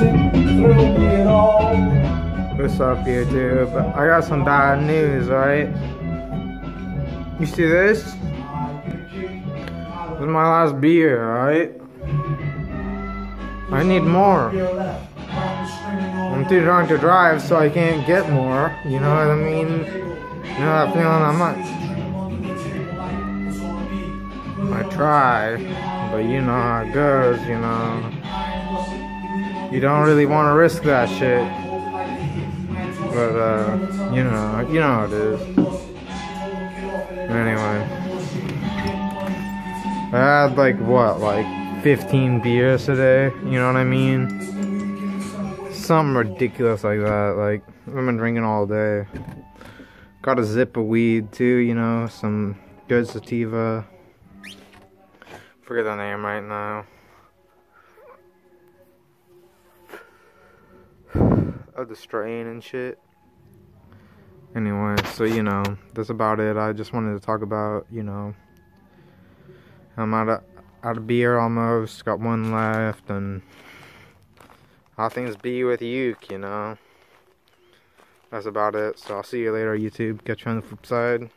me at all. What's up, YouTube? I got some bad news, right? You see this? This is my last beer, alright? I need more. I'm too drunk to drive, so I can't get more. You know what I mean? You know that feeling I'm not. I try, but you know how it goes, you know. You don't really want to risk that shit. But, uh, you know, you know how it is. Anyway. I had like, what, like 15 beers today? You know what I mean? Something ridiculous like that. Like, I've been drinking all day. Got a zip of weed too, you know, some good sativa. Forget the name right now. Of the strain and shit. Anyway, so you know, that's about it. I just wanted to talk about, you know, I'm out of out of beer almost. Got one left, and how things be with you, you know. That's about it. So I'll see you later, YouTube. Catch you on the flip side.